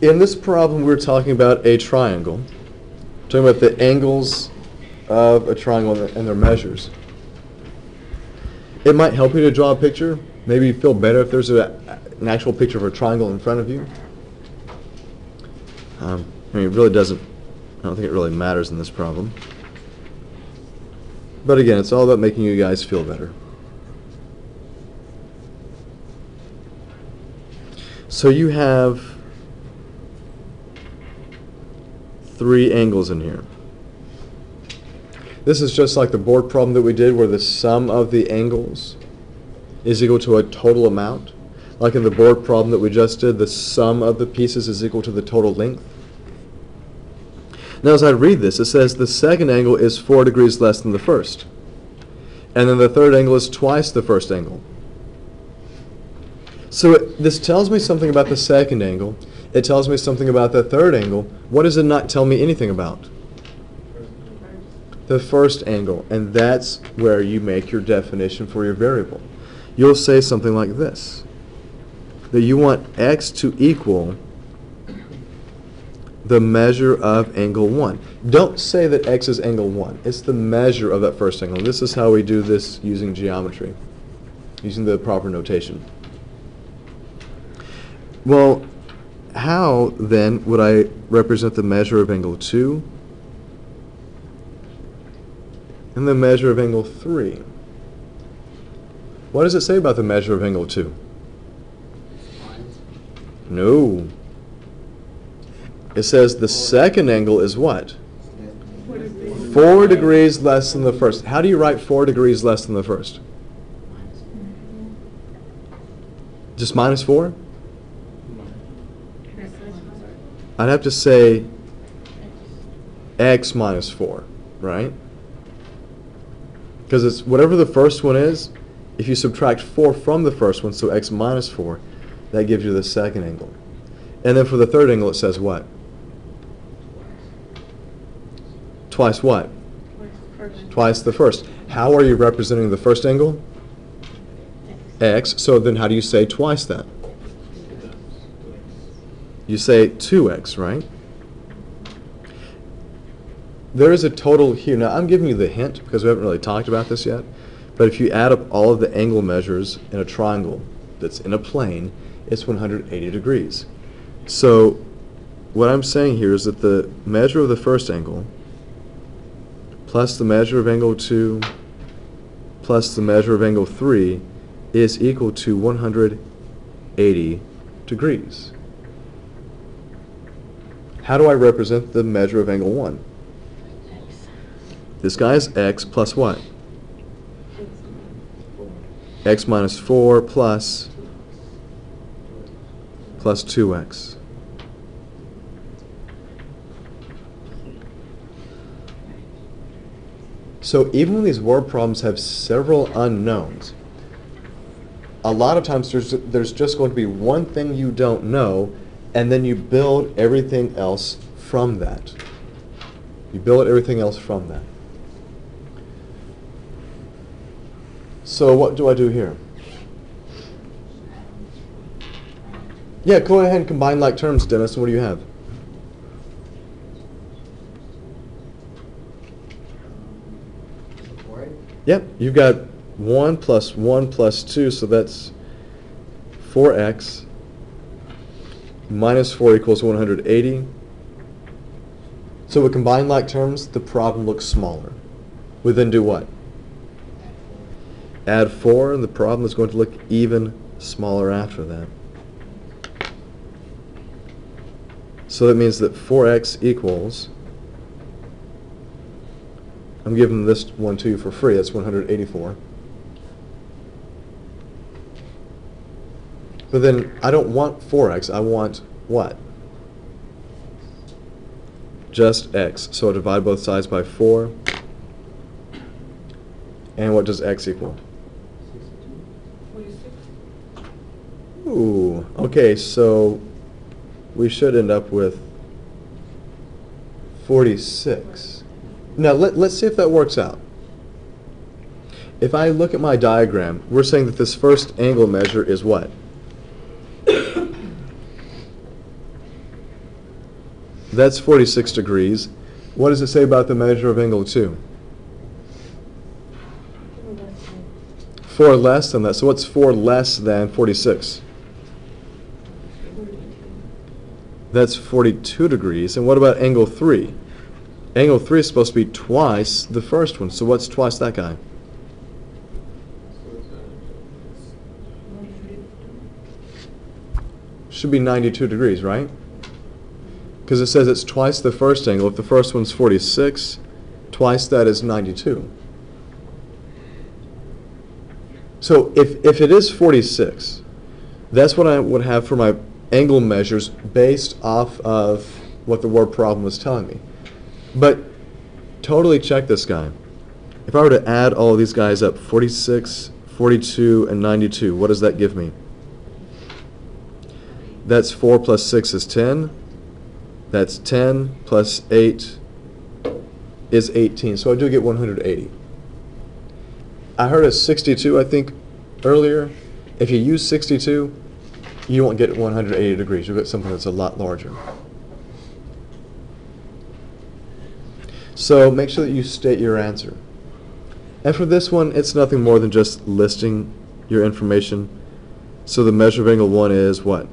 in this problem, we're talking about a triangle. Talking about the angles of a triangle and, and their measures. It might help you to draw a picture. Maybe you feel better if there's a, an actual picture of a triangle in front of you. Um, I mean, it really doesn't, I don't think it really matters in this problem. But again, it's all about making you guys feel better. So you have three angles in here. This is just like the board problem that we did where the sum of the angles is equal to a total amount. Like in the board problem that we just did, the sum of the pieces is equal to the total length. Now as I read this, it says the second angle is 4 degrees less than the first. And then the third angle is twice the first angle. So it, this tells me something about the second angle, it tells me something about the third angle. What does it not tell me anything about? The first angle, and that's where you make your definition for your variable. You'll say something like this, that you want x to equal the measure of angle 1. Don't say that x is angle 1. It's the measure of that first angle. This is how we do this using geometry, using the proper notation. Well, how then would I represent the measure of angle 2 and the measure of angle 3? What does it say about the measure of angle 2? No. It says the second angle is what? 4 degrees less than the first. How do you write 4 degrees less than the first? Just minus 4? I'd have to say x minus 4, right? Because it's whatever the first one is, if you subtract 4 from the first one, so x minus 4, that gives you the second angle. And then for the third angle, it says what? Twice what? Twice the first. How are you representing the first angle? x. So then how do you say twice that? You say 2x, right? There is a total here. Now, I'm giving you the hint because we haven't really talked about this yet. But if you add up all of the angle measures in a triangle that's in a plane, it's 180 degrees. So what I'm saying here is that the measure of the first angle plus the measure of angle 2 plus the measure of angle 3 is equal to 180 degrees. How do I represent the measure of angle 1? This guy is x plus what? x minus 4 plus plus 2x. So even when these word problems have several unknowns, a lot of times there's, there's just going to be one thing you don't know and then you build everything else from that. You build everything else from that. So what do I do here? Yeah, go ahead and combine like terms, Dennis. What do you have? Yep, you've got 1 plus 1 plus 2, so that's 4x minus 4 equals 180. So with combined like terms, the problem looks smaller. We then do what? Add 4, and the problem is going to look even smaller after that. So that means that 4x equals, I'm giving this one to you for free, that's 184. But then I don't want 4x, I want what? Just x. So I divide both sides by 4. And what does x equal? Ooh, okay, so we should end up with 46. Now let, let's see if that works out. If I look at my diagram, we're saying that this first angle measure is what? That's 46 degrees. What does it say about the measure of angle 2? 4 less than that. So what's 4 less than 46? That's 42 degrees. And what about angle 3? Angle 3 is supposed to be twice the first one. So what's twice that guy? Should be 92 degrees, right? Because it says it's twice the first angle. If the first one's 46, twice that is 92. So if, if it is 46, that's what I would have for my angle measures based off of what the word problem was telling me. But totally check this guy. If I were to add all these guys up, 46, 42, and 92, what does that give me? That's 4 plus 6 is 10. That's 10 plus 8 is 18. So I do get 180. I heard a 62, I think, earlier. If you use 62, you won't get 180 degrees. You'll get something that's a lot larger. So make sure that you state your answer. And for this one, it's nothing more than just listing your information. So the measure of angle 1 is what?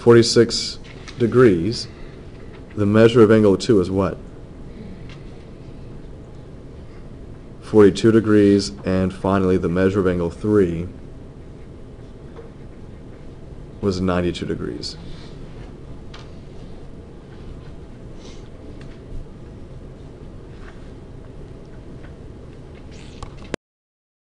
46 degrees. The measure of angle 2 is what? 42 degrees. And finally, the measure of angle 3 was 92 degrees.